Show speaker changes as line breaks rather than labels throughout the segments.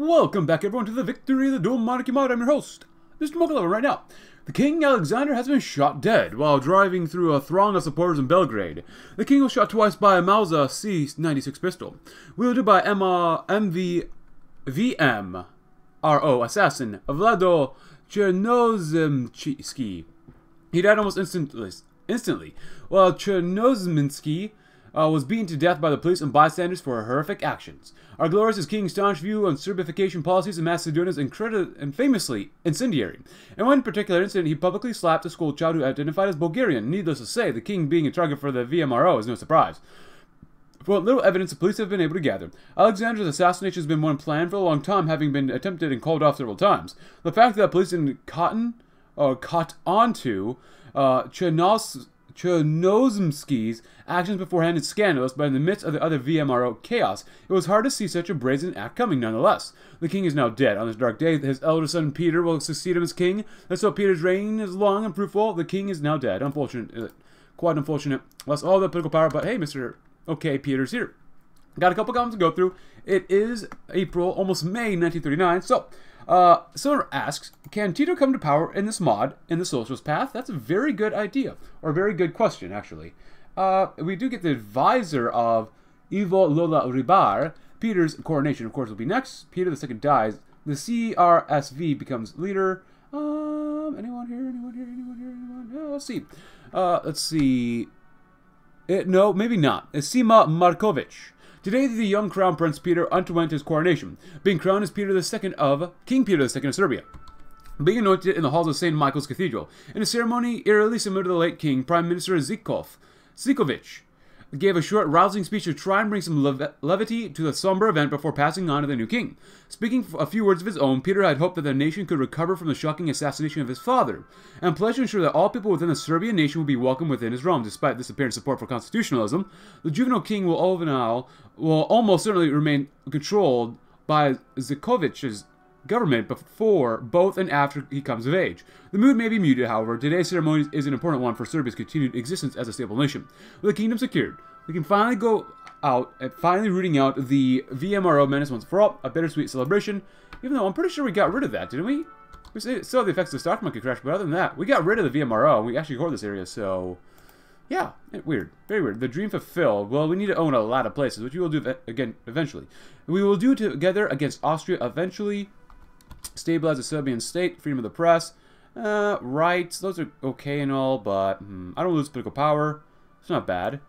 Welcome back, everyone, to the Victory of the Dual Monarchy mod. I'm your host, Mr. Mochalover, right now. The King Alexander has been shot dead while driving through a throng of supporters in Belgrade. The King was shot twice by a Mauser C-96 pistol, wielded by MR assassin Vlado Chernozemski. He died almost instantly, instantly while Chernozemski uh, was beaten to death by the police and bystanders for horrific actions. Our glorious king's staunch view on Serbification policies in Macedonia is and famously incendiary. In one particular incident, he publicly slapped a school child who identified as Bulgarian. Needless to say, the king being a target for the VMRO is no surprise. For what little evidence the police have been able to gather, Alexander's assassination has been one planned for a long time, having been attempted and called off several times. The fact that police didn't cotton or caught onto uh, Chernos Chernozemski's actions beforehand is scandalous, but in the midst of the other VMRO chaos, it was hard to see such a brazen act coming nonetheless. The king is now dead. On this dark day, his elder son Peter will succeed him as king. Let's hope Peter's reign is long and fruitful. The king is now dead. Unfortunate. Quite unfortunate. Lost all the political power, but hey, Mr. Okay, Peter's here. Got a couple comments to go through. It is April, almost May 1939, so uh, someone asks, can Tito come to power in this mod in the socialist path? That's a very good idea, or a very good question, actually. Uh, we do get the advisor of Ivo Lola Ribar. Peter's coronation, of course, will be next. Peter II dies. The CRSV becomes leader. Um, anyone here? Anyone here? Anyone here? Anyone? Oh, let's see. Uh, let's see. It, no, maybe not. Sima Markovic. Today, the young Crown Prince Peter underwent his coronation, being crowned as Peter II of King Peter II of Serbia being anointed in the halls of St. Michael's Cathedral, in a ceremony eerily similar to the late King, Prime Minister Zikov, Zikovic, gave a short, rousing speech to try and bring some levity to the somber event before passing on to the new king. Speaking a few words of his own, Peter had hoped that the nation could recover from the shocking assassination of his father, and pledged to ensure that all people within the Serbian nation would be welcome within his realm. Despite this apparent support for constitutionalism, the juvenile king will, will almost certainly remain controlled by Zikovic's government before, both, and after he comes of age. The mood may be muted, however. Today's ceremony is an important one for Serbia's continued existence as a stable nation. With the kingdom secured, we can finally go out and finally rooting out the VMRO menace once for all. A bittersweet celebration, even though I'm pretty sure we got rid of that, didn't we? We still the effects of the stock market crash, but other than that, we got rid of the VMRO. and We actually core this area, so... Yeah, eh, weird. Very weird. The dream fulfilled. Well, we need to own a lot of places, which we will do again eventually. We will do together against Austria eventually stabilize the Serbian state, freedom of the press, uh, rights, those are okay and all, but hmm, I don't lose political power. It's not bad.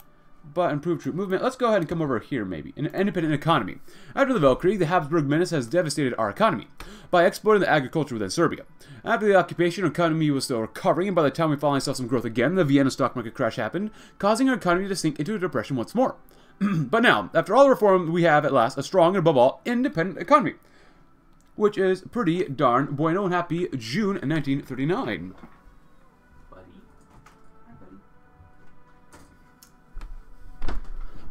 But improved troop movement. Let's go ahead and come over here, maybe. An independent economy. After the Weltkrieg, the Habsburg menace has devastated our economy by exploiting the agriculture within Serbia. After the occupation, our economy was still recovering, and by the time we finally saw some growth again, the Vienna stock market crash happened, causing our economy to sink into a depression once more. but now, after all the reform, we have at last a strong and above all independent economy which is pretty darn bueno and happy June 1939.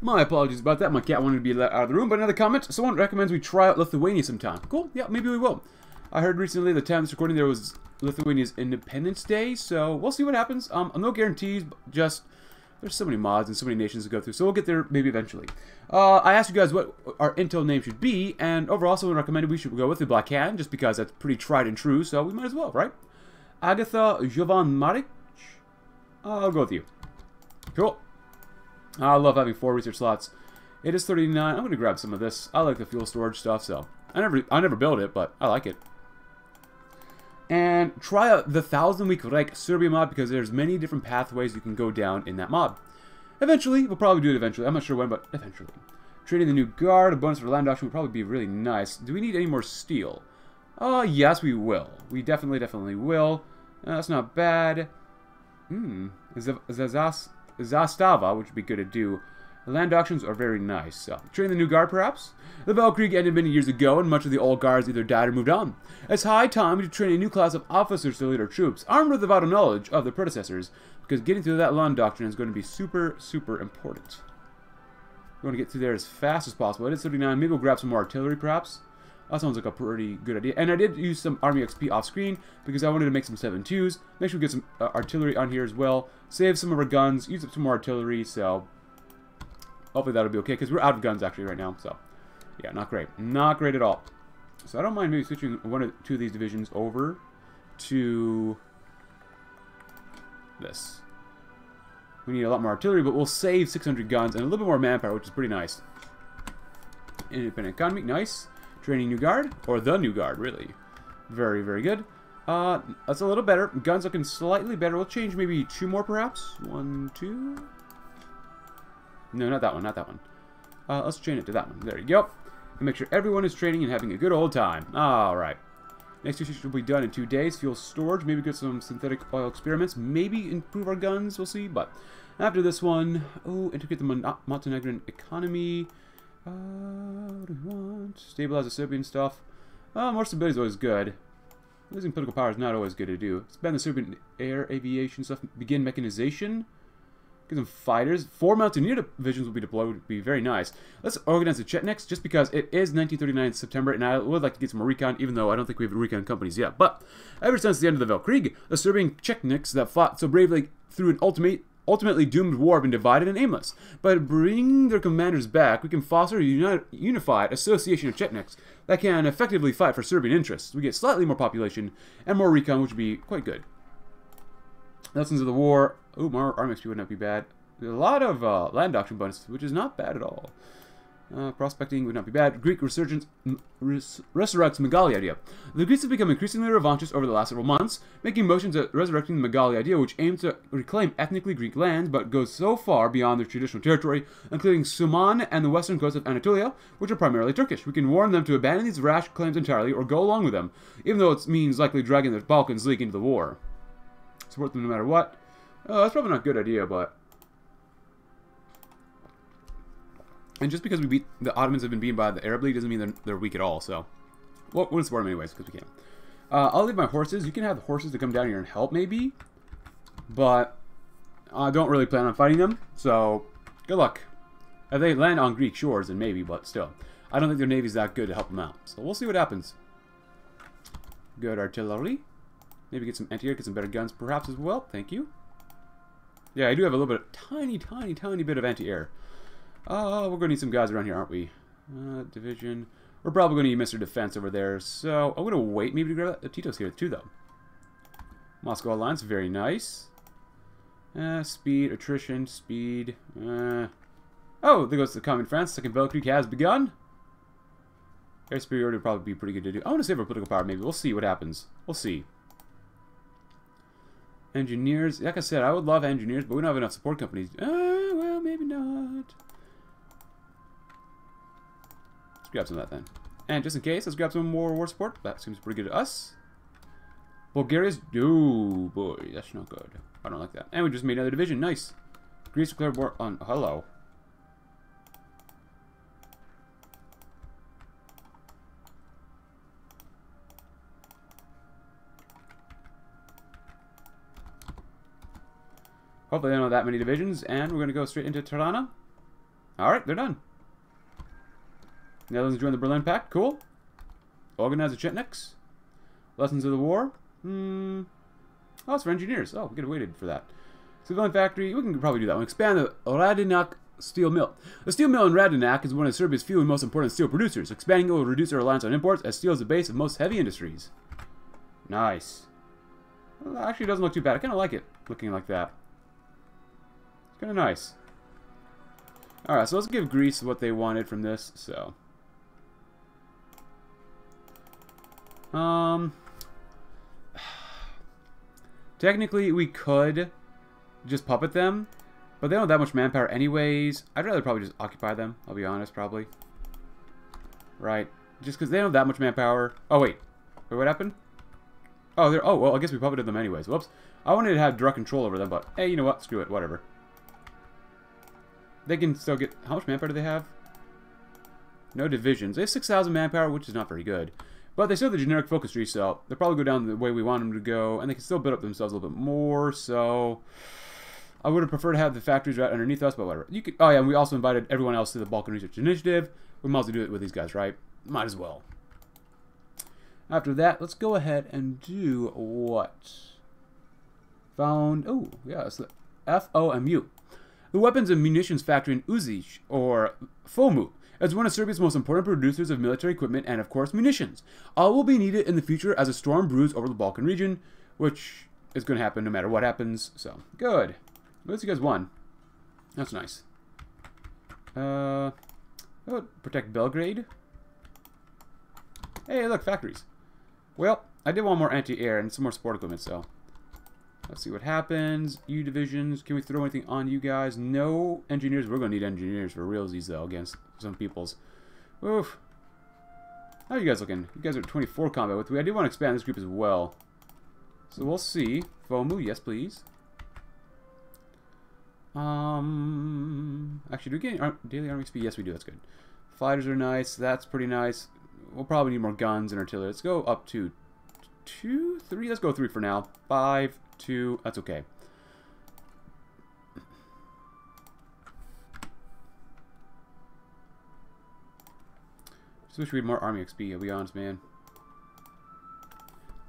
My apologies about that. My cat wanted to be let out of the room. But another comment. Someone recommends we try out Lithuania sometime. Cool. Yeah, maybe we will. I heard recently the time this recording there was Lithuania's Independence Day. So we'll see what happens. Um, no guarantees. Just there's so many mods and so many nations to go through, so we'll get there maybe eventually. Uh, I asked you guys what our Intel name should be, and overall someone recommended we should go with the Black Hand, just because that's pretty tried and true, so we might as well, right? Agatha Jovan Maric? I'll go with you. Cool. I love having four research slots. It is 39. I'm going to grab some of this. I like the fuel storage stuff, so I never I never build it, but I like it and try out the Thousand Week Reich Serbia mod because there's many different pathways you can go down in that mod. Eventually, we'll probably do it eventually. I'm not sure when, but eventually. Trading the new guard, a bonus for land auction would probably be really nice. Do we need any more steel? Oh, uh, yes, we will. We definitely, definitely will. Uh, that's not bad. Hmm. Zastava, which would be good to do. The land auctions are very nice. Uh, train the new guard, perhaps? The Weltkrieg ended many years ago, and much of the old guards either died or moved on. It's high time to train a new class of officers to lead our troops, armed with the vital knowledge of their predecessors, because getting through that land doctrine is going to be super, super important. We want to get through there as fast as possible. It is 39. Maybe we'll grab some more artillery, perhaps. That sounds like a pretty good idea. And I did use some Army XP off screen because I wanted to make some 7.2s. Make sure we get some uh, artillery on here as well. Save some of our guns, use up some more artillery, so Hopefully that'll be okay, because we're out of guns actually right now, so. Yeah, not great. Not great at all. So I don't mind maybe switching one or two of these divisions over to this. We need a lot more artillery, but we'll save 600 guns and a little bit more manpower, which is pretty nice. Independent economy, nice. Training new guard, or the new guard, really. Very, very good. Uh, that's a little better. Guns looking slightly better. We'll change maybe two more, perhaps. One, two. No, not that one, not that one. Uh, let's train it to that one. There you go. And make sure everyone is training and having a good old time. Alright. Next issue will be done in two days. Fuel storage, maybe get some synthetic oil experiments, maybe improve our guns, we'll see. But after this one, oh, integrate the Mon Montenegrin economy. Uh, what do we want? Stabilize the Serbian stuff. Uh, more stability is always good. Losing political power is not always good to do. Expand the Serbian air aviation stuff. Begin mechanization. Get some fighters. Four Mountaineer divisions will be deployed. Would be very nice. Let's organize the Chetniks just because it is 1939 September, and I would like to get some recon, even though I don't think we have recon companies yet. But ever since the end of the Weltkrieg, the Serbian Chetniks that fought so bravely through an ultimate ultimately doomed war have been divided and aimless. By bringing their commanders back, we can foster a uni unified association of Chetniks that can effectively fight for Serbian interests. We get slightly more population and more recon, which would be quite good. Lessons of the war. Oh, more XP would not be bad. A lot of uh, land doctrine bonuses, which is not bad at all. Uh, prospecting would not be bad. Greek resurgence res resurrects Megali idea. The Greeks have become increasingly revanchist over the last several months, making motions at resurrecting the Megali idea, which aims to reclaim ethnically Greek lands, but goes so far beyond their traditional territory, including Suman and the western coast of Anatolia, which are primarily Turkish. We can warn them to abandon these rash claims entirely or go along with them, even though it means likely dragging the Balkans league into the war. Support them no matter what. Oh, that's probably not a good idea, but And just because we beat the Ottomans have been beaten by the Arab League doesn't mean they're, they're weak at all. So, well, we'll support them anyways because we can. Uh, I'll leave my horses. You can have horses to come down here and help maybe, but I don't really plan on fighting them. So, good luck. If they land on Greek shores, then maybe, but still, I don't think their navy's that good to help them out. So we'll see what happens. Good artillery. Maybe get some anti-air, get some better guns perhaps as well. Thank you. Yeah, I do have a little bit, of, tiny, tiny, tiny bit of anti-air. Oh, we're going to need some guys around here, aren't we? Uh, division. We're probably going to need Mr. Defense over there. So, I'm going to wait maybe to grab that. Tito's here too, though. Moscow Alliance, very nice. Uh, speed, attrition, speed. Uh, oh, there goes the common France. Second Weltkrieg has begun. Air superiority would probably be pretty good to do. I want to save our political power, maybe. We'll see what happens. We'll see. Engineers. Like I said, I would love engineers, but we don't have enough support companies. Uh, well, maybe not. Let's grab some of that then. And just in case, let's grab some more war support. That seems pretty good to us. Bulgaria's... Oh, boy. That's not good. I don't like that. And we just made another division. Nice. Greece declared war on... Hello. Hopefully they don't have that many divisions, and we're going to go straight into Tirana. Alright, they're done. Netherlands joined the Berlin Pact. Cool. Organize the Chetniks. Lessons of the War. Hmm. Oh, it's for engineers. Oh, we could have waited for that. Civilian factory. We can probably do that one. Expand the Radinac steel mill. The steel mill in Radinac is one of Serbia's few and most important steel producers. Expanding it will reduce our reliance on imports, as steel is the base of most heavy industries. Nice. Well, actually, doesn't look too bad. I kind of like it looking like that. Kind of nice. Alright, so let's give Greece what they wanted from this, so... Um, technically, we could just puppet them, but they don't have that much manpower anyways. I'd rather probably just occupy them, I'll be honest, probably. Right. Just because they don't have that much manpower. Oh, wait. Wait, what happened? Oh, they're... Oh, well, I guess we puppeted them anyways. Whoops. I wanted to have direct control over them, but hey, you know what? Screw it. Whatever. They can still get... How much manpower do they have? No divisions. They have 6,000 manpower, which is not very good. But they still have the generic focus tree, so they'll probably go down the way we want them to go, and they can still build up themselves a little bit more, so... I would have preferred to have the factories right underneath us, but whatever. You could, oh yeah, we also invited everyone else to the Balkan Research Initiative. We might as well do it with these guys, right? Might as well. After that, let's go ahead and do what? Found, oh, yeah, it's the FOMU. The Weapons and Munitions Factory in Uzic, or FOMU, as one of Serbia's most important producers of military equipment and, of course, munitions. All will be needed in the future as a storm brews over the Balkan region, which is going to happen no matter what happens. So, good. At least you guys won. That's nice. Uh, oh, protect Belgrade. Hey, look, factories. Well, I did want more anti-air and some more support equipment, so... Let's see what happens. U divisions. Can we throw anything on you guys? No engineers. We're going to need engineers for realsies, though, against some peoples. Oof. How are you guys looking? You guys are 24 combat with me. I do want to expand this group as well. So we'll see. FOMU, yes, please. Um, actually, do we get ar daily army XP? Yes, we do. That's good. Fighters are nice. That's pretty nice. We'll probably need more guns and artillery. Let's go up to two, three. Let's go three for now. Five, two. That's okay. Just wish we had more army XP, I'll be honest, man.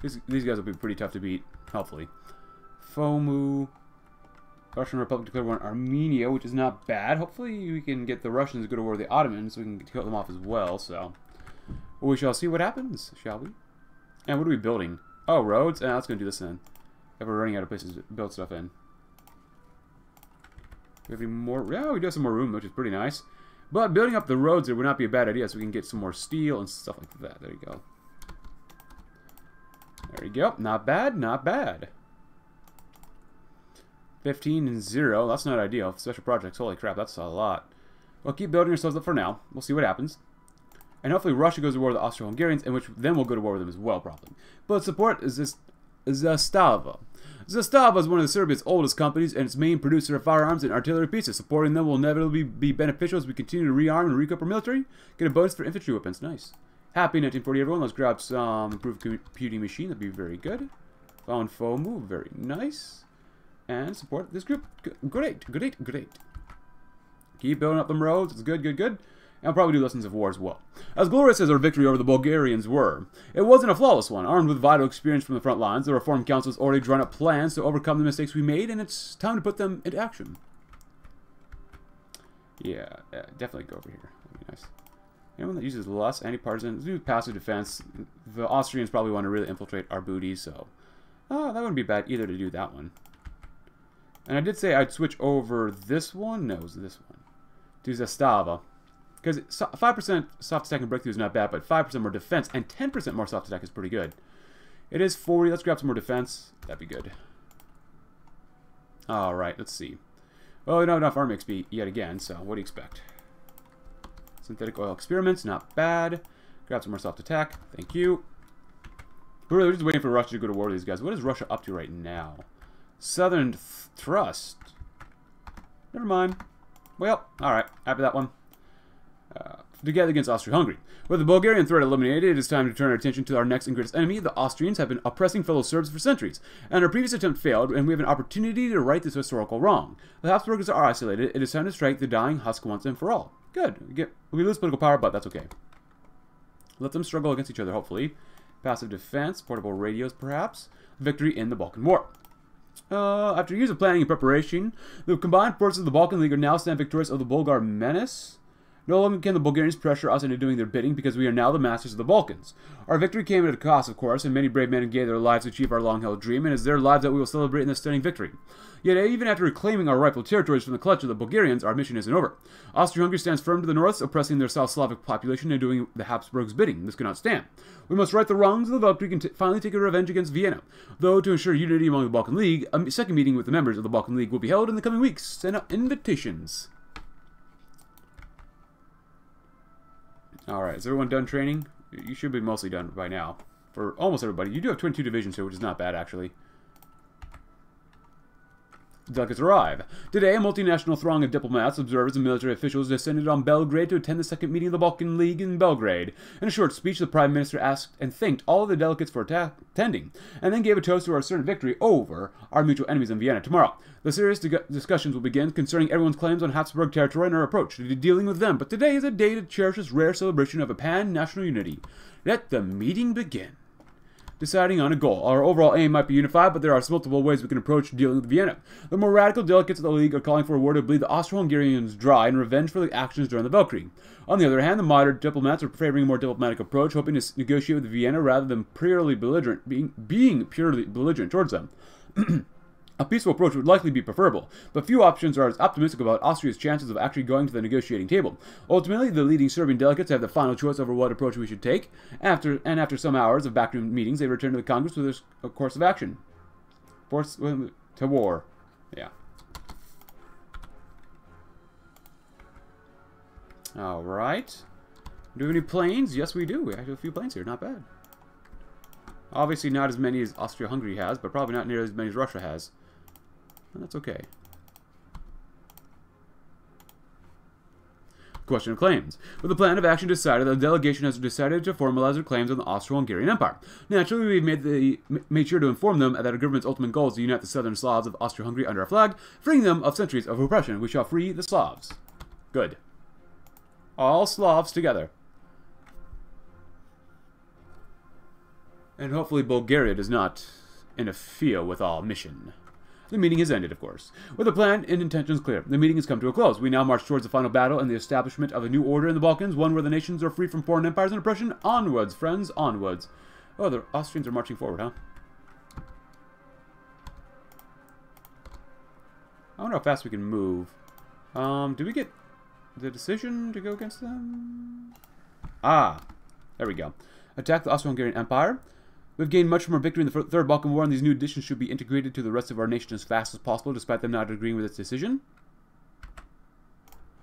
These, these guys will be pretty tough to beat, hopefully. FOMU. Russian Republic declared war on Armenia, which is not bad. Hopefully we can get the Russians to go to war with the Ottomans so we can kill them off as well, so... We shall see what happens, shall we? And what are we building? Oh, roads? Eh, let's go do this then. If we're running out of places to build stuff in. We have any more? Yeah, we do have some more room, which is pretty nice. But building up the roads there would not be a bad idea, so we can get some more steel and stuff like that. There you go. There you go. Not bad, not bad. 15 and 0. That's not ideal. Special projects. Holy crap, that's a lot. We'll keep building ourselves up for now. We'll see what happens. And hopefully Russia goes to war with the Austro-Hungarians, in which then we'll go to war with them as well, probably. But support is this Zastava. Zastava is one of Serbia's oldest companies and its main producer of firearms and artillery pieces. Supporting them will inevitably be beneficial as we continue to rearm and recoup our military. Get a bonus for infantry weapons. Nice. Happy 1940, everyone. Let's grab some improved computing machine. That'd be very good. Found FOMU. Very nice. And support this group. Great, great, great. Keep building up them roads. It's good, good, good I'll probably do lessons of war as well. As glorious as our victory over the Bulgarians were, it wasn't a flawless one. Armed with vital experience from the front lines, the Reform Council has already drawn up plans to overcome the mistakes we made, and it's time to put them into action. Yeah, yeah definitely go over here. That'd be nice. Anyone that uses less anti-partisan, do passive defense. The Austrians probably want to really infiltrate our booty, so... Oh, that wouldn't be bad either to do that one. And I did say I'd switch over this one. No, it was this one. To Zastava. Because 5% soft attack and breakthrough is not bad, but 5% more defense and 10% more soft attack is pretty good. It is 40. Let's grab some more defense. That'd be good. Alright, let's see. Don't have enough army XP yet again, so what do you expect? Synthetic oil experiments, not bad. Grab some more soft attack. Thank you. We're just waiting for Russia to go to war with these guys. What is Russia up to right now? Southern Thrust. Never mind. Well, alright. After that one together against Austria-Hungary. With the Bulgarian threat eliminated, it is time to turn our attention to our next and greatest enemy. The Austrians have been oppressing fellow Serbs for centuries, and our previous attempt failed, and we have an opportunity to right this historical wrong. The Habsburgs are isolated. It is time to strike the dying husk once and for all. Good. We, get, we lose political power, but that's okay. Let them struggle against each other, hopefully. Passive defense, portable radios, perhaps. Victory in the Balkan War. Uh, after years of planning and preparation, the combined forces of the Balkan League are now stand victorious of the Bulgar menace. No longer can the Bulgarians pressure us into doing their bidding because we are now the masters of the Balkans. Our victory came at a cost, of course, and many brave men gave their lives to achieve our long-held dream, and it's their lives that we will celebrate in this stunning victory. Yet, even after reclaiming our rightful territories from the clutch of the Bulgarians, our mission isn't over. Austria-Hungary stands firm to the north, oppressing their South Slavic population and doing the Habsburgs' bidding. This cannot stand. We must right the wrongs of the Weltkrieg and finally take a revenge against Vienna. Though, to ensure unity among the Balkan League, a second meeting with the members of the Balkan League will be held in the coming weeks. Send out invitations. Alright, is everyone done training? You should be mostly done by now. For almost everybody. You do have 22 divisions here, which is not bad, actually. Delegates arrive. Today, a multinational throng of diplomats, observers, and military officials descended on Belgrade to attend the second meeting of the Balkan League in Belgrade. In a short speech, the Prime Minister asked and thanked all of the delegates for attending, and then gave a toast to our certain victory over our mutual enemies in Vienna tomorrow. The serious discussions will begin concerning everyone's claims on Habsburg territory and our approach to dealing with them, but today is a day to cherish this rare celebration of a pan-national unity. Let the meeting begin. Deciding on a goal. Our overall aim might be unified, but there are multiple ways we can approach dealing with Vienna. The more radical delegates of the League are calling for a war to bleed the Austro-Hungarians dry in revenge for the actions during the Weltkrieg. On the other hand, the moderate diplomats are favoring a more diplomatic approach, hoping to negotiate with Vienna rather than purely belligerent, being, being purely belligerent towards them. A peaceful approach would likely be preferable, but few options are as optimistic about Austria's chances of actually going to the negotiating table. Ultimately, the leading Serbian delegates have the final choice over what approach we should take, after and after some hours of backroom meetings, they return to the Congress with a course of action. Force uh, to war. Yeah. Alright. Do we have any planes? Yes, we do. We have a few planes here. Not bad. Obviously not as many as Austria-Hungary has, but probably not nearly as many as Russia has. And that's okay. Question of claims. With the plan of action decided, the delegation has decided to formalize their claims on the Austro-Hungarian Empire. Naturally, we've made, the, made sure to inform them that our government's ultimate goal is to unite the southern Slavs of Austria-Hungary under our flag, freeing them of centuries of oppression. We shall free the Slavs. Good. All Slavs together. And hopefully Bulgaria does not interfere with our mission. The meeting has ended, of course. With the plan and intentions clear, the meeting has come to a close. We now march towards the final battle and the establishment of a new order in the Balkans, one where the nations are free from foreign empires and oppression. Onwards, friends, onwards. Oh, the Austrians are marching forward, huh? I wonder how fast we can move. Um, do we get the decision to go against them? Ah, there we go. Attack the Austro-Hungarian Empire. We've gained much from our victory in the Third Balkan War, and these new additions should be integrated to the rest of our nation as fast as possible, despite them not agreeing with its decision.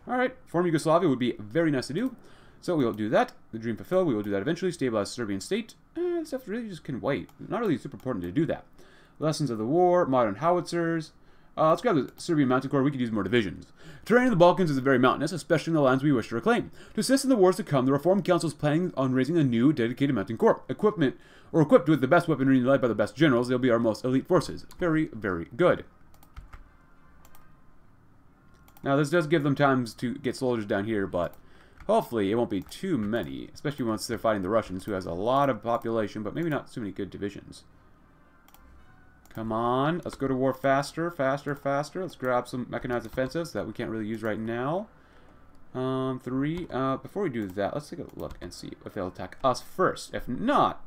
Alright, form Yugoslavia would be very nice to do. So we'll do that. The dream fulfilled. We will do that eventually. Stabilize Serbian state. Eh, stuff really just can wait. Not really super important to do that. Lessons of the war, modern howitzers. Uh, let's grab the Serbian Mountain Corps. We could use more divisions. Terrain in the Balkans is very mountainous, especially in the lands we wish to reclaim. To assist in the wars to come, the Reform Council is planning on raising a new dedicated mountain corps. Equipment, or equipped with the best weaponry led by the best generals, they'll be our most elite forces. Very, very good. Now, this does give them times to get soldiers down here, but hopefully it won't be too many, especially once they're fighting the Russians, who has a lot of population, but maybe not too many good divisions. Come on. Let's go to war faster, faster, faster. Let's grab some mechanized offensives that we can't really use right now. Um, three. Uh, before we do that, let's take a look and see if they'll attack us first. If not,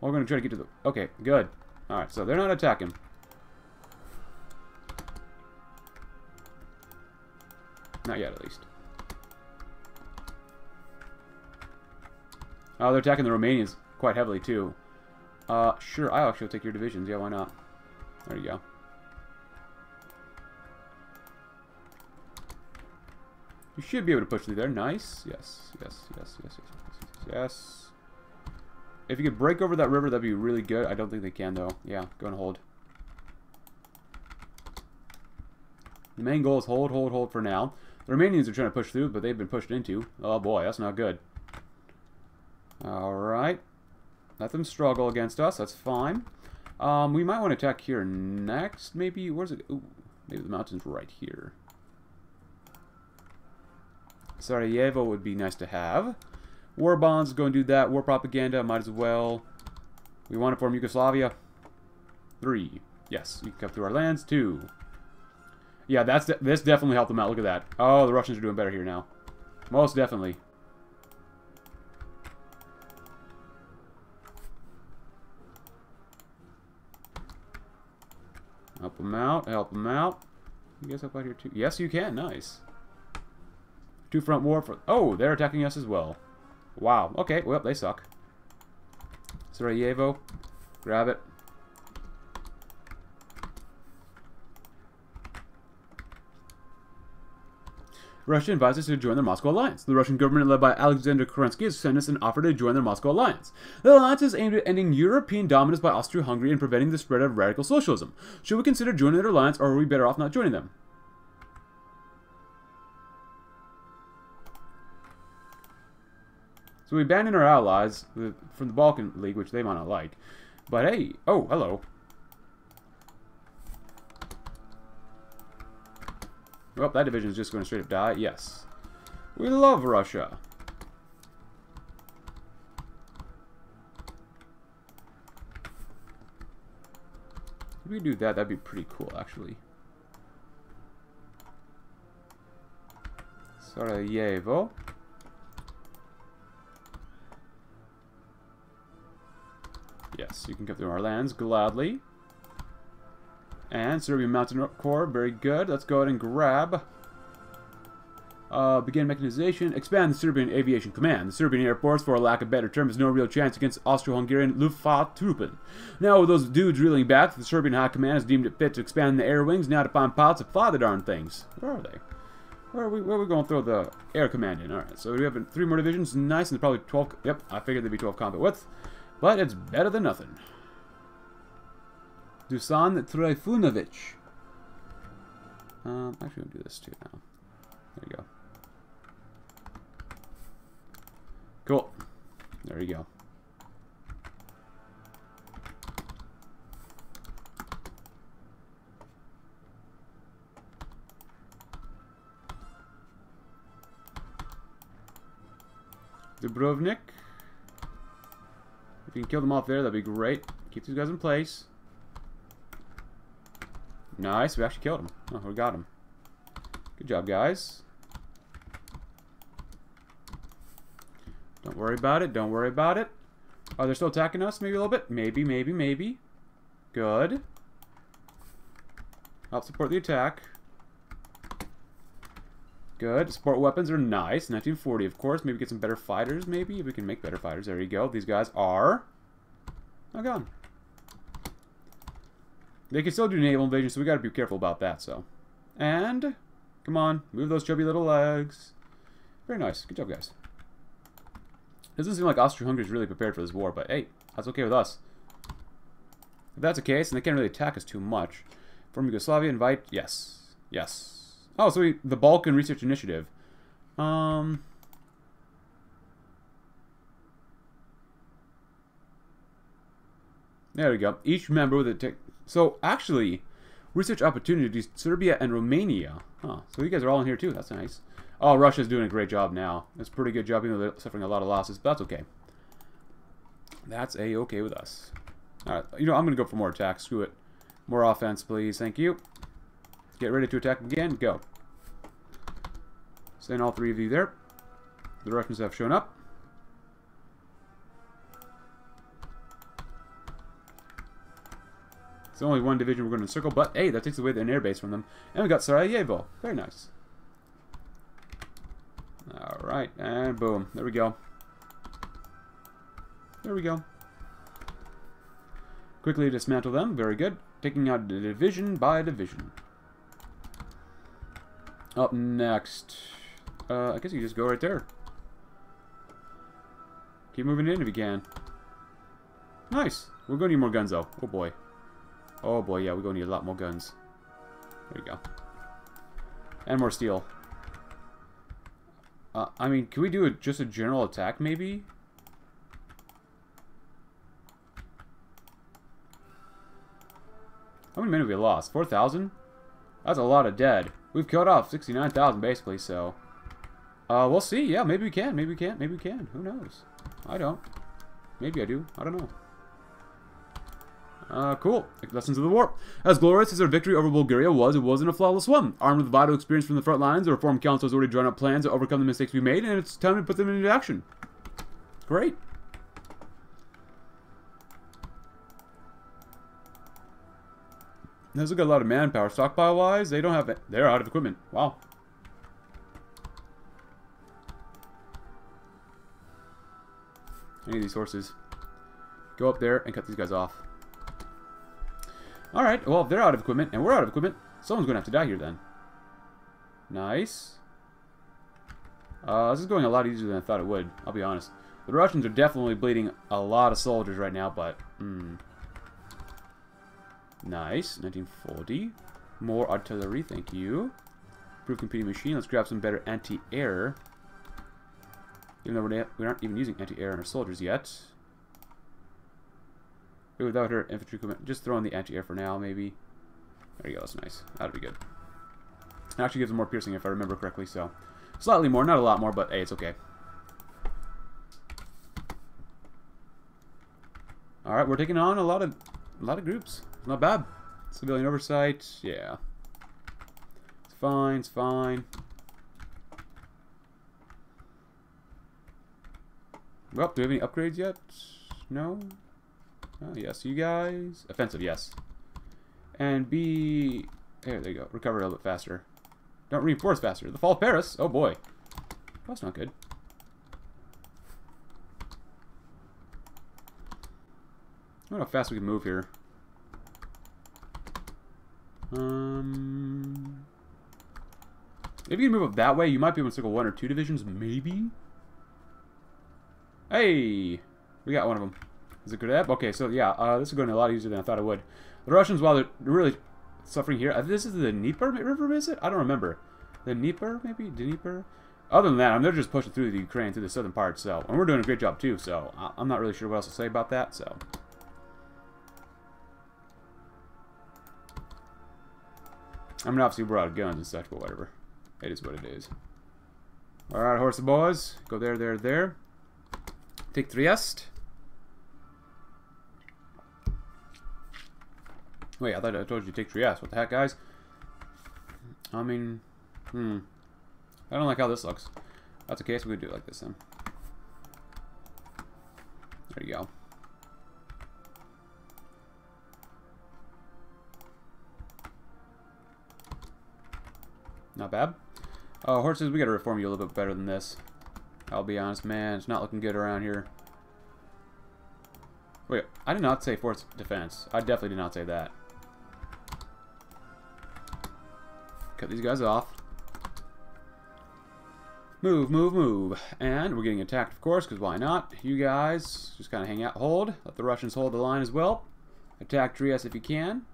we're going to try to get to the... Okay, good. Alright, so they're not attacking. Not yet, at least. Oh, they're attacking the Romanians quite heavily, too. Uh, sure, I'll actually take your divisions. Yeah, why not? There you go. You should be able to push through there. Nice. Yes, yes, yes, yes, yes, yes, yes. If you could break over that river, that'd be really good. I don't think they can, though. Yeah, go and hold. The main goal is hold, hold, hold for now. The Romanians are trying to push through, but they've been pushed into. Oh boy, that's not good. Alright. Let them struggle against us. That's fine. Um, we might want to attack here next. Maybe, where's it? Ooh, maybe the mountain's right here. Sarajevo would be nice to have. War bonds, go and do that. War propaganda, might as well. We want to form Yugoslavia. Three. Yes, you can come through our lands. Two. Yeah, that's de this definitely helped them out. Look at that. Oh, the Russians are doing better here now. Most definitely. Out. Help them out. You guys help out here too? Yes, you can. Nice. Two front war for... Oh, they're attacking us as well. Wow. Okay, well, they suck. Sarajevo. Grab it. Russia invites us to join their Moscow alliance. The Russian government, led by Alexander Kerensky, has sent us an offer to join their Moscow alliance. The alliance is aimed at ending European dominance by Austria-Hungary and preventing the spread of radical socialism. Should we consider joining their alliance, or are we better off not joining them? So we abandon our allies uh, from the Balkan League, which they might not like. But hey, oh, hello. Oh, that division is just going to straight up die. Yes. We love Russia. If we do that, that'd be pretty cool, actually. Sarajevo. Yes, you can give them our lands, gladly. And Serbian Mountain Corps, very good. Let's go ahead and grab. Uh, begin mechanization. Expand the Serbian Aviation Command. The Serbian Air Force, for a lack of better term, has no real chance against Austro-Hungarian Luftwaffen. Now, with those dudes reeling back, the Serbian High Command has deemed it fit to expand the air wings, now to find pilots to fly the darn things. Where are they? Where are we, where are we going to throw the air command in? Alright, so we have three more divisions. Nice, and probably 12... Yep, I figured there'd be 12 combat width. But it's better than nothing. Dusan Trifunovic. Um, actually, we'll do this too now. There you go. Cool. There you go. Dubrovnik. If you can kill them off there, that'd be great. Keep these guys in place. Nice, we actually killed him. Oh, we got him. Good job, guys. Don't worry about it, don't worry about it. Are they still attacking us maybe a little bit? Maybe, maybe, maybe. Good. Help support the attack. Good. Support weapons are nice. 1940, of course. Maybe get some better fighters, maybe? If we can make better fighters. There you go. These guys are... Oh, gone. They can still do naval invasion, so we gotta be careful about that, so. And... Come on. Move those chubby little legs. Very nice. Good job, guys. Doesn't seem like Austria-Hungary is really prepared for this war, but hey, that's okay with us. If that's the case, and they can't really attack us too much. From Yugoslavia, invite... Yes. Yes. Oh, so we, the Balkan Research Initiative. Um... There we go. Each member with a. So actually, research opportunities Serbia and Romania. Huh. So you guys are all in here too. That's nice. Oh, Russia's doing a great job now. It's a pretty good job, even though they're suffering a lot of losses. But that's okay. That's a okay with us. All right. You know, I'm gonna go for more attacks. Screw it. More offense, please. Thank you. Get ready to attack again. Go. Send all three of you there. The Russians have shown up. It's only one division we're going to circle, but hey, that takes away an air base from them. And we got Sarajevo. Very nice. Alright, and boom. There we go. There we go. Quickly dismantle them. Very good. Taking out division by division. Up next. Uh, I guess you just go right there. Keep moving in if you can. Nice. We're going to need more guns, though. Oh, boy. Oh, boy, yeah, we're going to need a lot more guns. There you go. And more steel. Uh, I mean, can we do a, just a general attack, maybe? How many men have we lost? 4,000? That's a lot of dead. We've killed off 69,000 basically, so... Uh, we'll see. Yeah, maybe we can. Maybe we can't. Maybe we can. Who knows? I don't. Maybe I do. I don't know. Uh, cool. Lessons of the war. As glorious as our victory over Bulgaria was, it wasn't a flawless one. Armed with vital experience from the front lines, the Reform Council has already drawn up plans to overcome the mistakes we made, and it's time to put them into action. Great. Those got a lot of manpower. Stockpile-wise, they don't have... They're out of equipment. Wow. Any of these horses. Go up there and cut these guys off. Alright, well, if they're out of equipment, and we're out of equipment, someone's going to have to die here then. Nice. Uh, this is going a lot easier than I thought it would, I'll be honest. The Russians are definitely bleeding a lot of soldiers right now, but... Hmm. Nice. 1940. More artillery, thank you. Improved computing machine. Let's grab some better anti-air. Even though we aren't even using anti-air on our soldiers yet. Without her infantry equipment, just throw in the anti-air for now, maybe. There you go, that's nice. That'd be good. It actually gives them more piercing if I remember correctly, so... Slightly more, not a lot more, but hey, it's okay. Alright, we're taking on a lot of a lot of groups. Not bad. Civilian oversight, yeah. It's fine, it's fine. Well, do we have any upgrades yet? No? Oh, yes, you guys. Offensive, yes. And be... There, there you go. Recover a little bit faster. Don't reinforce faster. The fall of Paris. Oh, boy. That's not good. I wonder how fast we can move here. Um... If you can move up that way, you might be able to circle one or two divisions, maybe? Hey! We got one of them. Is it Gradeb? Okay, so yeah, uh, this is going a lot easier than I thought it would. The Russians, while they're really suffering here, uh, this is the Dnieper River, is it? I don't remember. The Dnieper, maybe? Dnieper? Other than that, I mean, they're just pushing through the Ukraine, through the southern part, so... And we're doing a great job, too, so... I'm not really sure what else to say about that, so... I mean, obviously, we're out of guns and such, but whatever. It is what it is. Alright, horse boys. Go there, there, there. Take Trieste. Wait, I thought I told you to take Trieste. What the heck, guys? I mean, hmm. I don't like how this looks. That's okay, so we do it like this then. There you go. Not bad. Uh, horses, we gotta reform you a little bit better than this. I'll be honest, man. It's not looking good around here. Wait, I did not say force defense. I definitely did not say that. Cut these guys off. Move, move, move. And we're getting attacked, of course, because why not? You guys just kind of hang out, hold. Let the Russians hold the line as well. Attack Trieste if you can.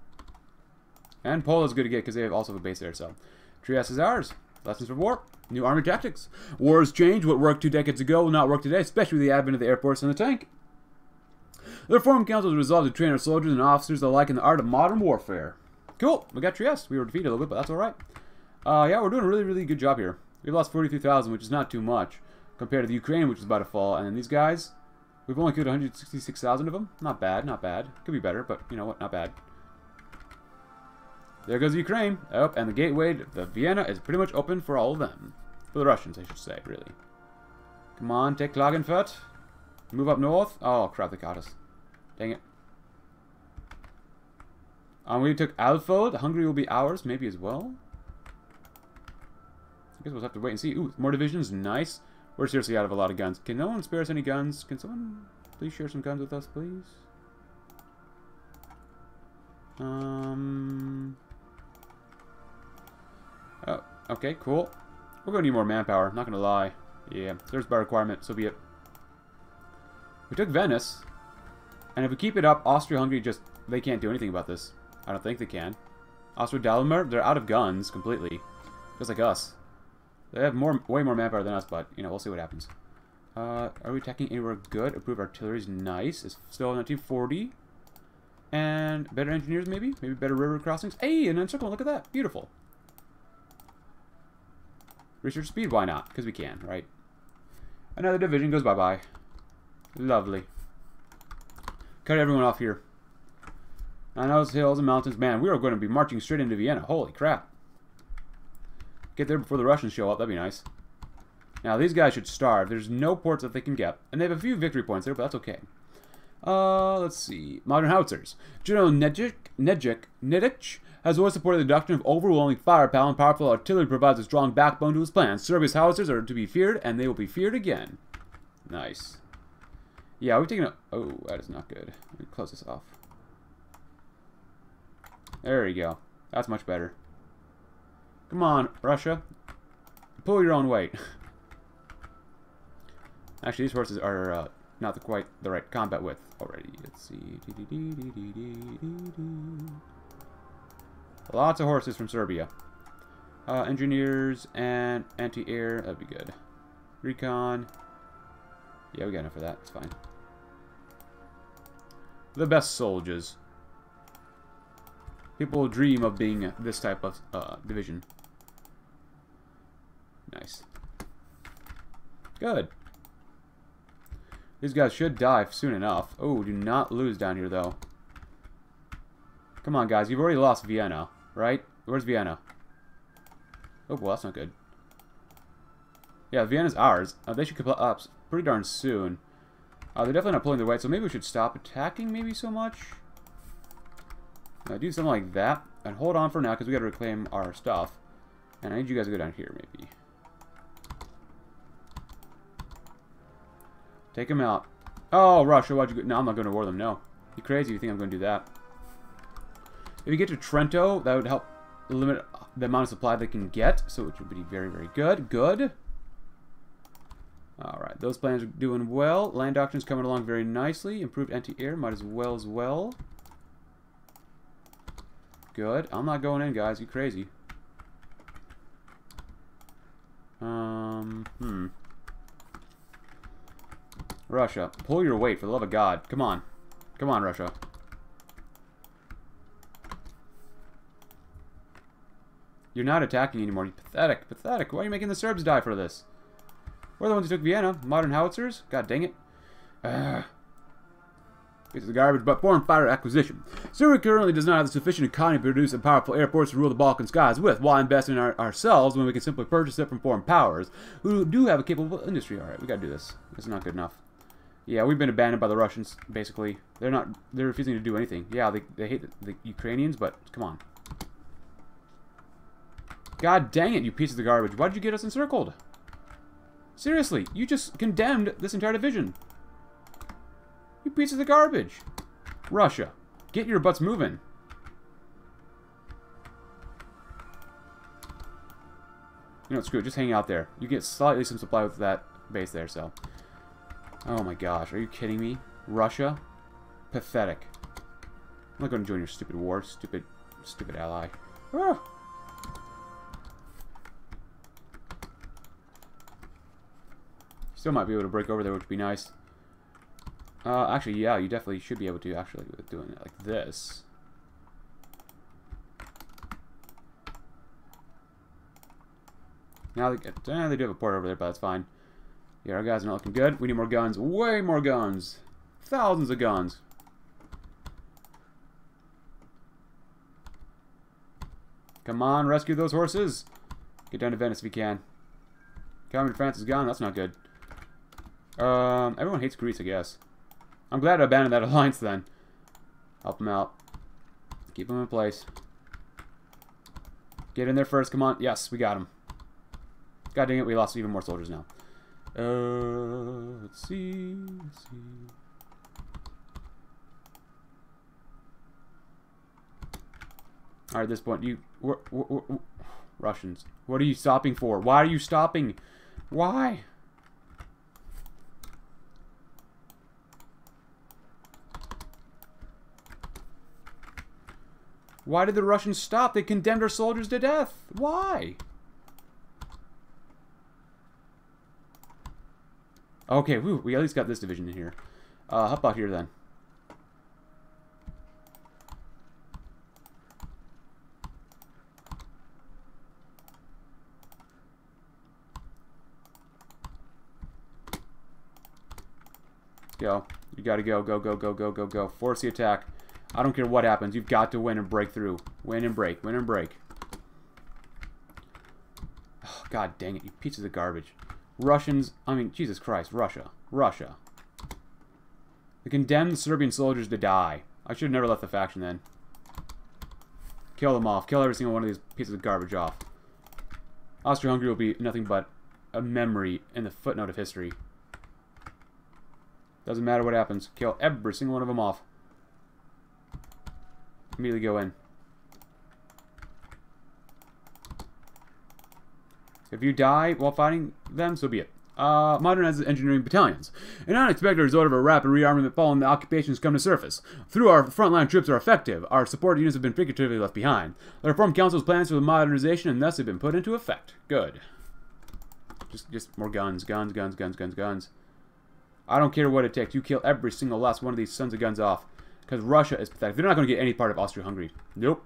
And Pola's good to get because they also have a base there, so. Trieste is ours. Lessons from war. New army tactics. Wars change. What worked two decades ago will not work today, especially with the advent of the airports and the tank. The Reform Council has resolved to train our soldiers and officers alike in the art of modern warfare. Cool. We got Trieste. We were defeated a little bit, but that's all right. Uh, yeah, we're doing a really, really good job here. We've lost 43,000, which is not too much compared to the Ukraine, which is about to fall. And these guys, we've only killed 166,000 of them. Not bad, not bad. Could be better, but you know what? Not bad. There goes Ukraine. Oh, and the gateway to Vienna is pretty much open for all of them. For the Russians, I should say, really. Come on, take Klagenfurt. Move up north. Oh, crap, they caught us. Dang it. Um, we took Alfeld. Hungary will be ours, maybe as well. I guess we'll have to wait and see. Ooh, more divisions. Nice. We're seriously out of a lot of guns. Can no one spare us any guns? Can someone please share some guns with us, please? Um... Oh, okay, cool. We're to need more manpower, not to lie. Yeah, there's by requirement, so be it. We took Venice. And if we keep it up, Austria-Hungary just... They can't do anything about this. I don't think they can. Austria-Dahlmer, they're out of guns completely. Just like us. They have more, way more manpower than us, but, you know, we'll see what happens. Uh, are we attacking anywhere good? Approved artillery is nice. It's still 1940. And better engineers, maybe? Maybe better river crossings. Hey, an encircle, look at that. Beautiful. Research speed, why not? Because we can, right? Another division goes bye-bye. Lovely. Cut everyone off here. On those hills and mountains, man, we are going to be marching straight into Vienna. Holy crap. Get there before the Russians show up. That'd be nice. Now, these guys should starve. There's no ports that they can get. And they have a few victory points there, but that's okay. Uh, let's see. Modern howitzers. General Nedjik, Nedjik, Nedich has always supported the doctrine of overwhelming firepower and powerful artillery provides a strong backbone to his plans. Serbia's howitzers are to be feared, and they will be feared again. Nice. Yeah, we've taken a... Oh, that is not good. Let me close this off. There we go. That's much better. Come on, Russia. Pull your own weight. Actually, these horses are uh, not the, quite the right combat width already. Let's see. Lots of horses from Serbia. Uh, engineers and anti-air. That'd be good. Recon. Yeah, we got enough of that. It's fine. The best soldiers. People dream of being this type of uh, division. Nice. Good. These guys should die soon enough. Oh, do not lose down here, though. Come on, guys. You've already lost Vienna, right? Where's Vienna? Oh, well, that's not good. Yeah, Vienna's ours. Uh, they should come up pretty darn soon. Uh, they're definitely not pulling their weight, so maybe we should stop attacking maybe so much. Uh, do something like that. And hold on for now, because we got to reclaim our stuff. And I need you guys to go down here, maybe. Take them out. Oh, Russia, why'd you go? No, I'm not going to war them, no. You crazy? You think I'm going to do that? If you get to Trento, that would help limit the amount of supply they can get, so it would be very, very good. Good. Alright, those plans are doing well. Land doctrine's coming along very nicely. Improved anti-air, might as well as well. Good. I'm not going in, guys. You crazy. Um, hmm. Russia, pull your weight, for the love of God. Come on. Come on, Russia. You're not attacking anymore. You're pathetic. Pathetic. Why are you making the Serbs die for this? We're the ones who took Vienna. Modern howitzers? God dang it. Ugh. Piece of garbage, but foreign fighter acquisition. Serbia currently does not have the sufficient economy to produce a powerful airports to rule the Balkan skies with, while investing in our, ourselves when we can simply purchase it from foreign powers, who do have a capable industry. Alright, we gotta do this. Is not good enough. Yeah, we've been abandoned by the Russians, basically. They're not, they're refusing to do anything. Yeah, they, they hate the, the Ukrainians, but come on. God dang it, you pieces of garbage. Why did you get us encircled? Seriously, you just condemned this entire division. You pieces of garbage. Russia, get your butts moving. You know, screw it. Just hang out there. You get slightly some supply with that base there, so. Oh my gosh, are you kidding me? Russia? Pathetic. I'm not going to join your stupid war, stupid, stupid ally. Ah. Still might be able to break over there, which would be nice. Uh, actually, yeah, you definitely should be able to, actually, with doing it like this. Now they, eh, they do have a port over there, but that's fine. Yeah, our guys are not looking good. We need more guns. Way more guns. Thousands of guns. Come on, rescue those horses. Get down to Venice if you can. Coming to France is gone. That's not good. Um, everyone hates Greece, I guess. I'm glad I abandoned that alliance then. Help them out. Keep them in place. Get in there first. Come on. Yes, we got them. God dang it, we lost even more soldiers now. Uh, let's see. Let's see. All right, at this point, you Russians. What are you stopping for? Why are you stopping? Why? Why did the Russians stop? They condemned our soldiers to death. Why? Okay, whew, we at least got this division in here. Uh, how about here then? Go. You gotta go, go, go, go, go, go, go. Force the attack. I don't care what happens. You've got to win and break through. Win and break. Win and break. Oh, God dang it, you pieces of garbage. Russians, I mean, Jesus Christ, Russia. Russia. They condemned Serbian soldiers to die. I should have never left the faction then. Kill them off. Kill every single one of these pieces of garbage off. Austria-Hungary will be nothing but a memory in the footnote of history. Doesn't matter what happens. Kill every single one of them off. Immediately go in. If you die while fighting them, so be it. Uh, modernize engineering battalions. An unexpected result of a rapid rearmament following the occupations come to surface. Through our frontline troops are effective, our support units have been figuratively left behind. The Reform Council's plans for the modernization and thus have been put into effect. Good. Just, just more guns, guns, guns, guns, guns, guns. I don't care what it takes. You kill every single last one of these sons of guns off. Because Russia is pathetic. They're not going to get any part of Austria-Hungary. Nope.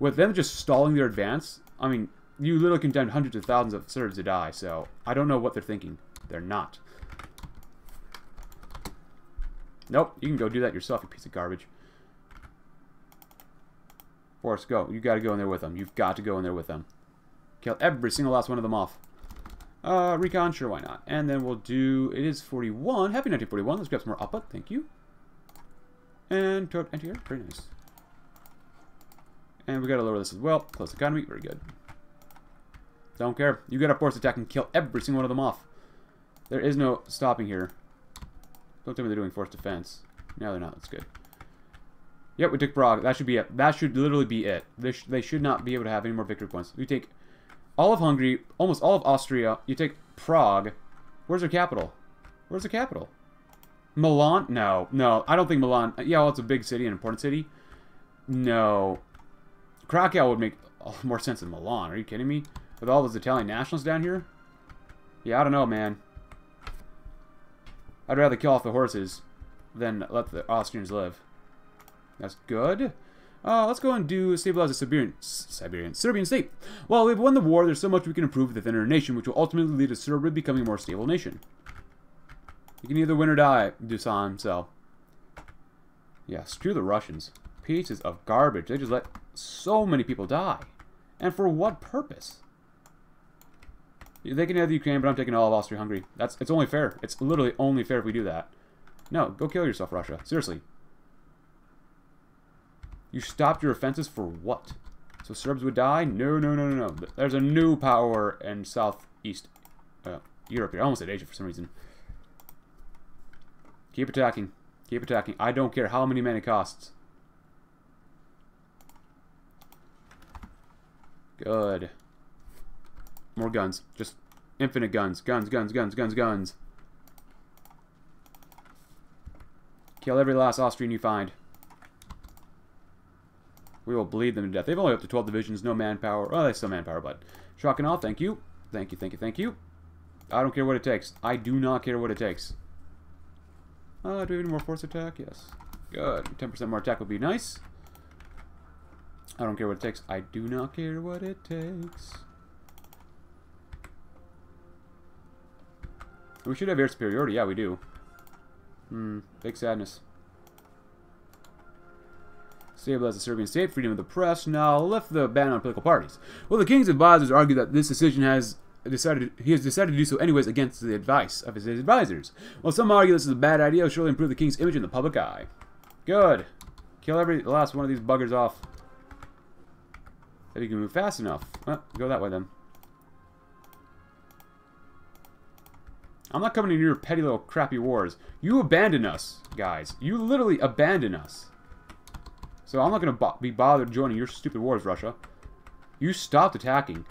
With them just stalling their advance, I mean, you literally condemned hundreds of thousands of Serbs to die, so I don't know what they're thinking. They're not. Nope, you can go do that yourself, you piece of garbage. Force, go. You got to go in there with them. You've got to go in there with them. Kill every single last one of them off. Uh, recon, sure, why not? And then we'll do, it is 41. Happy 1941. Let's grab some more output. Thank you. And toward anti-air. Very nice. And we gotta lower this as well. Close economy. Very good. Don't care. You gotta force attack and kill every single one of them off. There is no stopping here. Don't tell me they're doing force defense. No, they're not. That's good. Yep, we took Prague. That should be it. That should literally be it. They, sh they should not be able to have any more victory points. We take all of Hungary, almost all of Austria. You take Prague. Where's their capital? Where's the capital? Milan? No, no. I don't think Milan... Yeah, well, it's a big city, an important city. No. Krakow would make more sense than Milan. Are you kidding me? With all those Italian nationals down here? Yeah, I don't know, man. I'd rather kill off the horses than let the Austrians live. That's good. Uh, let's go and do stabilize the Siberian, Siberian, Serbian state. While we've won the war, there's so much we can improve within our nation, which will ultimately lead to Serbia becoming a more stable nation. You can either win or die, Dusan, so. Yeah, screw the Russians. Pieces of garbage. They just let so many people die. And for what purpose? They can have the Ukraine, but I'm taking all of Austria-Hungary. That's It's only fair. It's literally only fair if we do that. No, go kill yourself, Russia. Seriously. You stopped your offenses for what? So Serbs would die? No, no, no, no, no. There's a new power in Southeast uh, Europe here. I almost said Asia for some reason. Keep attacking. Keep attacking. I don't care how many men it costs. Good. More guns. Just infinite guns. Guns, guns, guns, guns, guns. Kill every last Austrian you find. We will bleed them to death. They've only up to 12 divisions, no manpower. Oh, they still manpower, but... off. thank you. Thank you, thank you, thank you. I don't care what it takes. I do not care what it takes. Uh, do we have any more force attack? Yes. Good. 10% more attack would be nice. I don't care what it takes. I do not care what it takes. We should have air superiority. Yeah, we do. Hmm. Big sadness. Stabilize the Serbian state, freedom of the press. Now lift the ban on political parties. Well, the king's advisors argue that this decision has decided he has decided to do so anyways against the advice of his advisors. While some argue this is a bad idea, it will surely improve the king's image in the public eye. Good. Kill every last one of these buggers off. If you can move fast enough. Well, go that way then. I'm not coming in your petty little crappy wars. You abandon us, guys. You literally abandon us. So I'm not going to bo be bothered joining your stupid wars, Russia. You stopped attacking.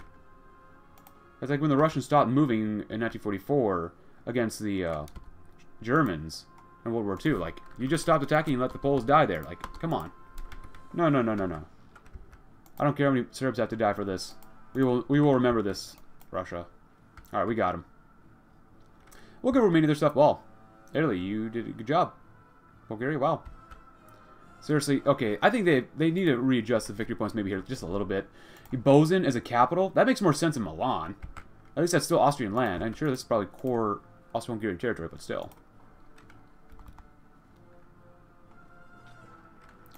It's like when the Russians stopped moving in 1944 against the uh, Germans in World War II. Like, you just stopped attacking and let the Poles die there. Like, come on. No, no, no, no, no. I don't care how many Serbs have to die for this. We will we will remember this, Russia. Alright, we got him. We'll give Romania their stuff. Well, Italy, you did a good job. Bulgaria, wow. Seriously, okay, I think they they need to readjust the victory points maybe here just a little bit. Bozen as a capital, that makes more sense in Milan. At least that's still Austrian land. I'm sure this is probably core Austro-Hungarian territory, but still.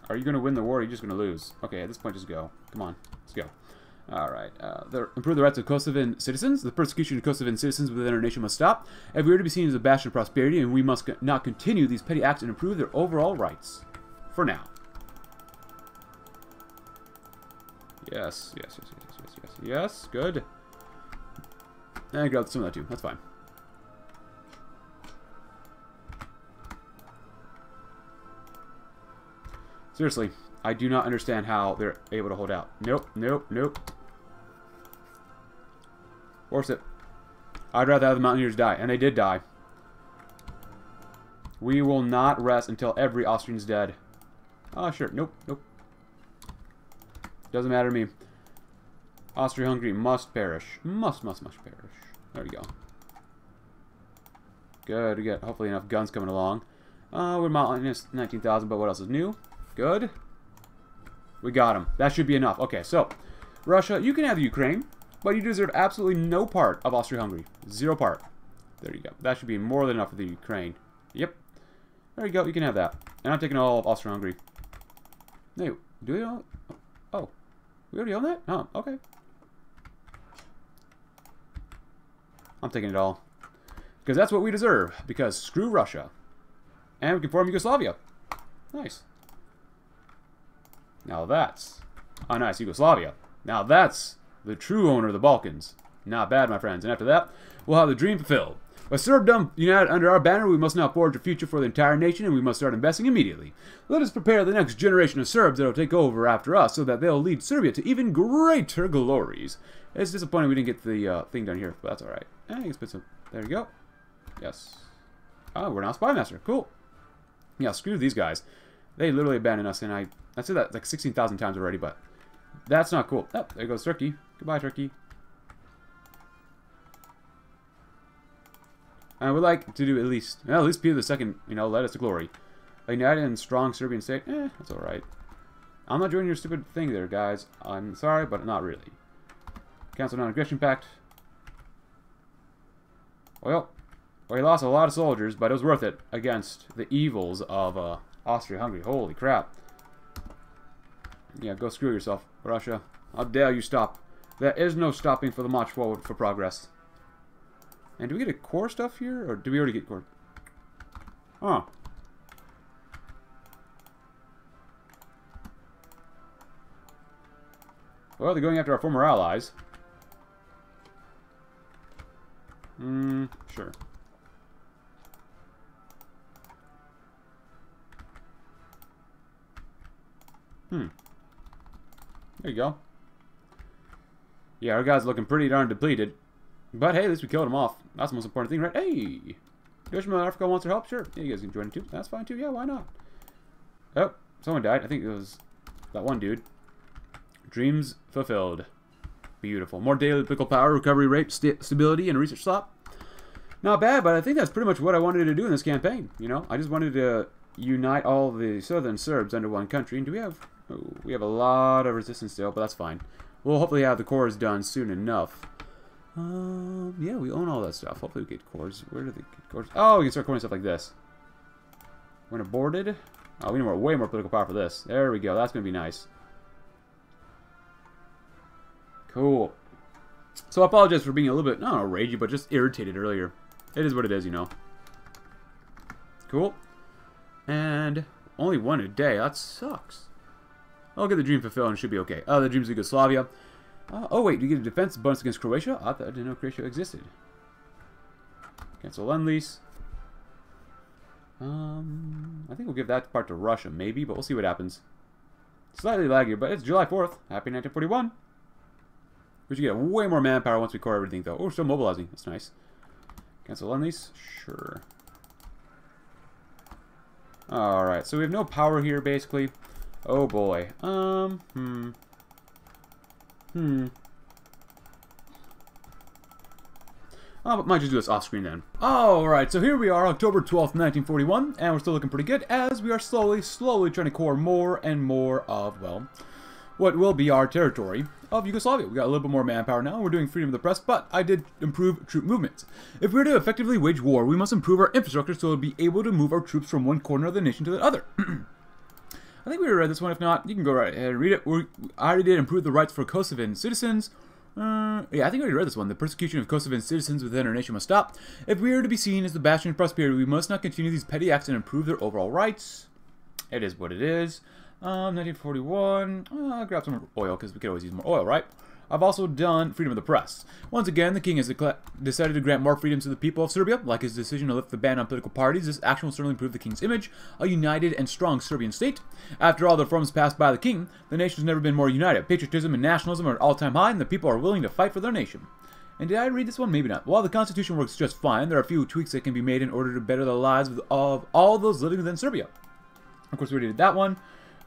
Are you going to win the war or are you just going to lose? Okay, at this point, just go. Come on, let's go. Alright, uh, improve the rights of Kosovan citizens. The persecution of Kosovan citizens within our nation must stop. If we are to be seen as a bastion of prosperity, and we must not continue these petty acts and improve their overall rights. For now. Yes, yes, yes, yes, yes, yes, yes, good. And grab some of that too, that's fine. Seriously, I do not understand how they're able to hold out. Nope, nope, nope. Force it. I'd rather have the Mountaineers die, and they did die. We will not rest until every Austrian's dead. Oh, sure. Nope, nope. Doesn't matter to me. Austria-Hungary must perish. Must, must, must perish. There we go. Good. We got hopefully enough guns coming along. Uh, we're minus 19,000, but what else is new? Good. We got them. That should be enough. Okay, so, Russia, you can have Ukraine, but you deserve absolutely no part of Austria-Hungary. Zero part. There you go. That should be more than enough for the Ukraine. Yep. There you go. You can have that. And I'm taking all of Austria-Hungary. Hey, do we own? Oh. We already own that? Oh, okay. I'm taking it all. Because that's what we deserve. Because screw Russia. And we can form Yugoslavia. Nice. Now that's... Oh, nice. Yugoslavia. Now that's the true owner of the Balkans. Not bad, my friends. And after that, we'll have the dream fulfilled. With Serbdom united under our banner, we must now forge a future for the entire nation, and we must start investing immediately. Let us prepare the next generation of Serbs that will take over after us, so that they'll lead Serbia to even greater glories. It's disappointing we didn't get the uh, thing done here, but that's alright. Eh, expensive. There you go. Yes. Oh, we're now Spymaster. Cool. Yeah, screw these guys. They literally abandoned us, and I, I said that like 16,000 times already, but that's not cool. Oh, there goes Turkey. Goodbye, Turkey. I would like to do at least, well, at least Peter the Second, you know, led us to glory. A united and strong Serbian state, eh, that's alright. I'm not joining your stupid thing there, guys. I'm sorry, but not really. Cancel non-aggression pact. Well, we lost a lot of soldiers, but it was worth it against the evils of uh, Austria-Hungary. Holy crap. Yeah, go screw yourself, Russia. How dare you stop. There is no stopping for the march forward for progress. And do we get a core stuff here? Or do we already get core? Huh. Well, they're going after our former allies. Hmm, sure. Hmm. There you go. Yeah, our guy's looking pretty darn depleted. But hey, at least we killed him off. That's the most important thing, right? Hey! Yoshima Africa wants our help? Sure. Yeah, you guys can join too. That's fine too. Yeah, why not? Oh, someone died. I think it was that one dude. Dreams fulfilled. Beautiful. More daily political power, recovery rate, st stability, and research slot. Not bad, but I think that's pretty much what I wanted to do in this campaign. You know, I just wanted to unite all the southern Serbs under one country. And do we have... Oh, we have a lot of resistance still, but that's fine. We'll hopefully have the cores done soon enough. Um, yeah, we own all that stuff. Hopefully we get cores. Where do they get cores? Oh, we can start coring stuff like this. When aborted. Oh, we need more, way more political power for this. There we go. That's to be nice. Cool. So I apologize for being a little bit, not ragey, but just irritated earlier. It is what it is, you know. Cool. And only one a day. That sucks. I'll get the dream fulfilled and should be okay. Oh, the dream's of Yugoslavia. Uh, oh, wait, you get a defense bonus against Croatia? I, thought, I didn't know Croatia existed. Cancel Lend-Lease. Um, I think we'll give that part to Russia, maybe, but we'll see what happens. Slightly laggy, but it's July 4th. Happy 1941. We should get way more manpower once we core everything, though. Oh, we're still mobilizing. That's nice. Cancel Lend-Lease? Sure. Alright, so we have no power here, basically. Oh, boy. Um, hmm. Hmm. Oh, might just do this off screen then. Alright, so here we are, October 12th, 1941, and we're still looking pretty good as we are slowly, slowly trying to core more and more of, well, what will be our territory of Yugoslavia. We got a little bit more manpower now, we're doing freedom of the press, but I did improve troop movements. If we're to effectively wage war, we must improve our infrastructure so we'll be able to move our troops from one corner of the nation to the other. I think we read this one. If not, you can go right ahead and read it. I already did improve the rights for Kosovan citizens. Uh, yeah, I think I already read this one. The persecution of Kosovan citizens within our nation must stop. If we are to be seen as the bastion of prosperity, we must not continue these petty acts and improve their overall rights. It is what it is. Um, 1941. Uh, I'll grab some oil because we could always use more oil, right? I've also done freedom of the press. Once again, the king has decided to grant more freedoms to the people of Serbia. Like his decision to lift the ban on political parties, this action will certainly improve the king's image, a united and strong Serbian state. After all the reforms passed by the king, the nation has never been more united. Patriotism and nationalism are at all-time high, and the people are willing to fight for their nation. And did I read this one? Maybe not. While the Constitution works just fine, there are a few tweaks that can be made in order to better the lives of all those living within Serbia. Of course, we already did that one.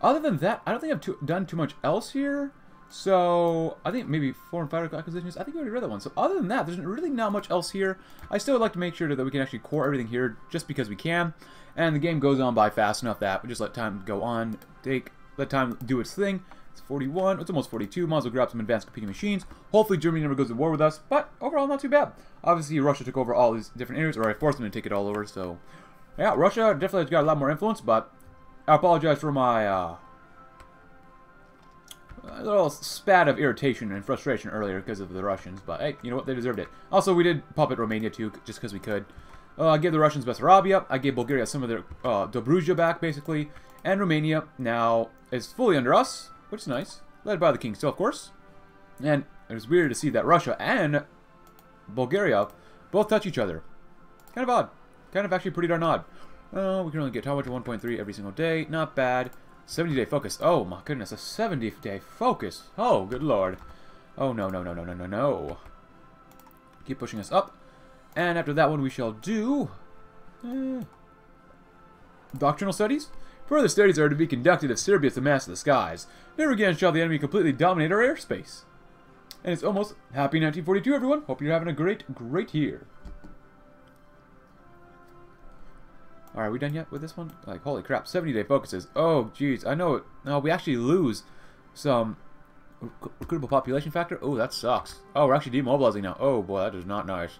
Other than that, I don't think I've too, done too much else here. So, I think maybe foreign fighter acquisitions. I think we already read that one. So, other than that, there's really not much else here. I still would like to make sure that we can actually core everything here just because we can. And the game goes on by fast enough that we just let time go on, take, let time do its thing. It's 41, it's almost 42. Might as well grab some advanced computing machines. Hopefully, Germany never goes to war with us, but overall, not too bad. Obviously, Russia took over all these different areas, or I forced them to take it all over, so. Yeah, Russia definitely has got a lot more influence, but I apologize for my, uh, a little spat of irritation and frustration earlier because of the Russians, but hey, you know what? They deserved it. Also, we did puppet Romania too, just because we could. Uh, I gave the Russians Bessarabia. I gave Bulgaria some of their uh, Dobruja back, basically. And Romania now is fully under us, which is nice. Led by the king still, of course. And it was weird to see that Russia and Bulgaria both touch each other. Kind of odd. Kind of actually pretty darn odd. Oh, we can only get how much? 1.3 every single day. Not bad. 70 day focus. Oh my goodness, a 70 day focus. Oh, good lord. Oh, no, no, no, no, no, no, no. Keep pushing us up. And after that one, we shall do... Eh, doctrinal studies? Further studies are to be conducted if Serbia is the mass of the skies. Never again shall the enemy completely dominate our airspace. And it's almost happy 1942, everyone. Hope you're having a great, great year. Alright, are we done yet with this one? Like, holy crap, 70 day focuses. Oh, jeez, I know it. No, we actually lose some recruitable population factor. Oh, that sucks. Oh, we're actually demobilizing now. Oh, boy, that is not nice.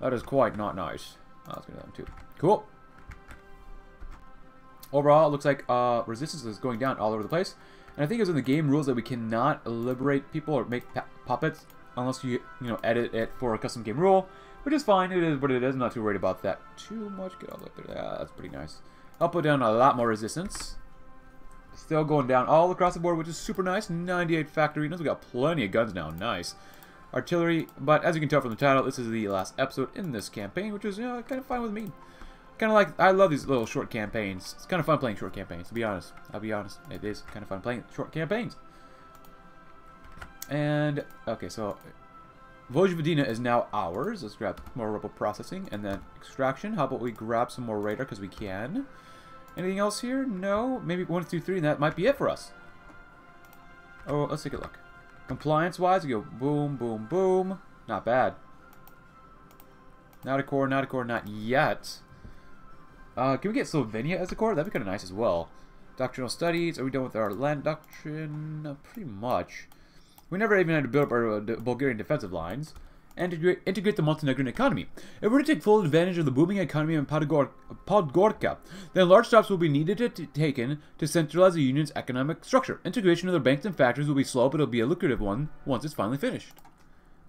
That is quite not nice. Oh, let's get that too. Cool. Overall, it looks like uh, resistance is going down all over the place. And I think it's in the game rules that we cannot liberate people or make puppets unless you, you know, edit it for a custom game rule. Which is fine, it is what it is, I'm not too worried about that too much. Get all the way there, yeah, that's pretty nice. I'll put down a lot more resistance. Still going down all across the board, which is super nice. 98 factory We got plenty of guns now, nice. Artillery, but as you can tell from the title, this is the last episode in this campaign, which is, you know, kind of fine with me. Kind of like, I love these little short campaigns. It's kind of fun playing short campaigns, to be honest. I'll be honest, it is kind of fun playing short campaigns. And, okay, so Vojvodina is now ours. Let's grab more rubber processing and then extraction. How about we grab some more radar because we can. Anything else here? No. Maybe one, two, three, and that might be it for us. Oh, let's take a look. Compliance-wise, we go boom, boom, boom. Not bad. Not a core, not a core, not yet. Uh, can we get Slovenia as a core? That'd be kind of nice as well. Doctrinal studies. Are we done with our land doctrine? Pretty much. We never even had to build up our uh, Bulgarian defensive lines and integrate, integrate the Montenegrin economy. If we're to take full advantage of the booming economy in Podgorica, then large steps will be needed to taken to centralize the union's economic structure. Integration of the banks and factories will be slow, but it'll be a lucrative one once it's finally finished.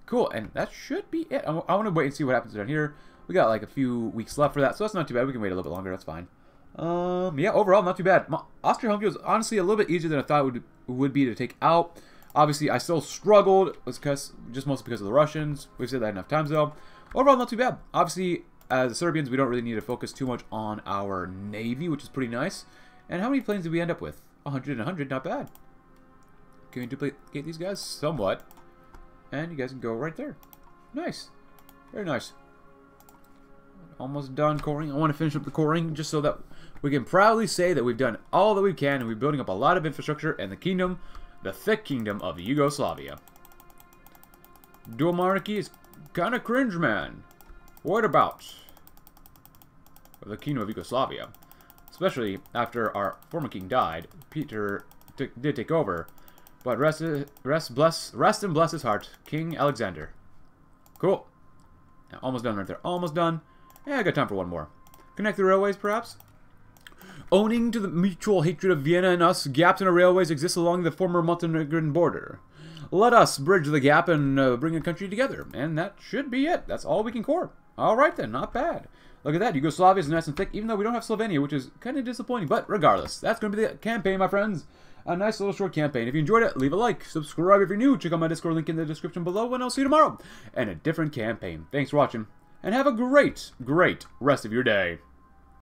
Cool, and that should be it. I, I want to wait and see what happens down here. We got like a few weeks left for that, so that's not too bad. We can wait a little bit longer. That's fine. Um, yeah, overall, not too bad. Austria-Hungary was honestly a little bit easier than I thought it would, would be to take out. Obviously, I still struggled, because just mostly because of the Russians. We've said that enough times, though. Overall, not too bad. Obviously, as Serbians, we don't really need to focus too much on our navy, which is pretty nice. And how many planes did we end up with? 100 and 100, not bad. Can we duplicate these guys? Somewhat. And you guys can go right there. Nice. Very nice. Almost done coring. I want to finish up the coring just so that we can proudly say that we've done all that we can and we're building up a lot of infrastructure and the kingdom the thick kingdom of Yugoslavia. Dual monarchy is kinda cringe, man. What about the kingdom of Yugoslavia? Especially after our former king died, Peter did take over. But rest, rest, bless, rest and bless his heart, King Alexander. Cool. Almost done right there. Almost done. Yeah, I got time for one more. Connect the railways, perhaps? Owing to the mutual hatred of Vienna and us, gaps in our railways exist along the former Montenegrin border. Let us bridge the gap and uh, bring a country together. And that should be it. That's all we can core. Alright then, not bad. Look at that, Yugoslavia is nice and thick, even though we don't have Slovenia, which is kind of disappointing. But regardless, that's going to be the campaign, my friends. A nice little short campaign. If you enjoyed it, leave a like. Subscribe if you're new. Check out my Discord link in the description below, and I'll see you tomorrow. And a different campaign. Thanks for watching, and have a great, great rest of your day.